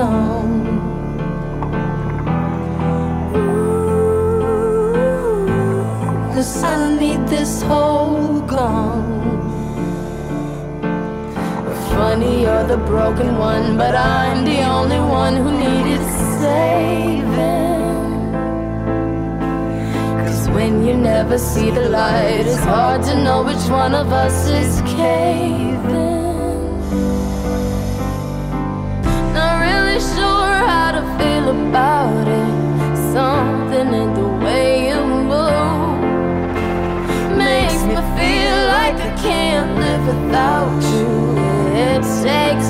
on. Ooh, Cause I need this whole gone. Funny, you're the broken one, but I'm the only one who needed saving. Cause when you never see the light, it's hard to know which one of us is caving. Feel about it. Something in the way you move makes me feel like I can't live without you. It takes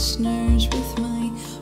prisoners with my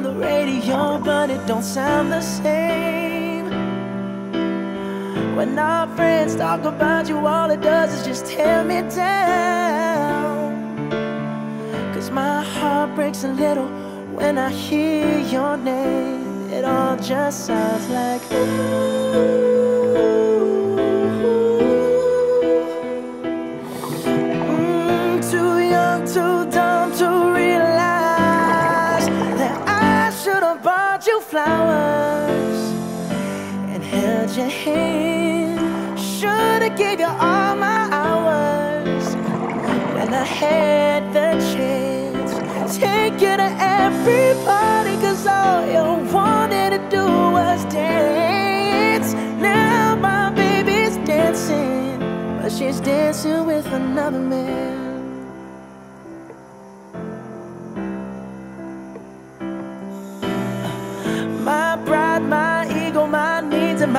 on the radio, but it don't sound the same. When our friends talk about you, all it does is just tear me down. Cause my heart breaks a little when I hear your name. It all just sounds like Mm, your hand. Should have gave you all my hours when I had the chance. Take you to every party, cause all you wanted to do was dance. Now my baby's dancing, but she's dancing with another man.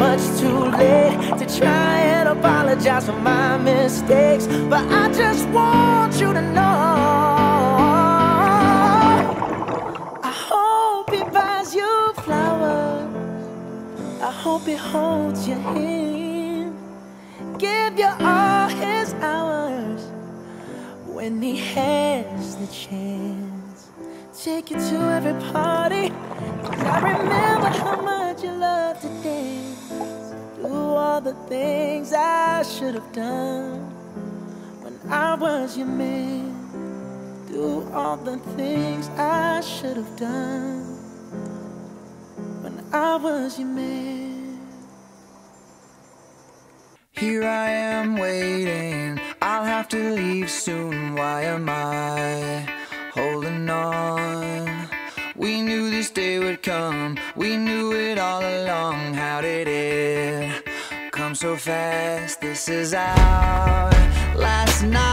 Much too late to try and apologize for my mistakes, but I just want you to know. I hope he buys you flowers. I hope he holds your hand, give you all his hours when he has the chance. Take you to every party. I remember how much you loved to dance. Do all the things I should have done when I was your man. Do all the things I should have done when I was your man. Here I am waiting. I'll have to leave soon. Why am I holding on? We knew this day would come. We knew it all along. How did it so fast? This is our last night,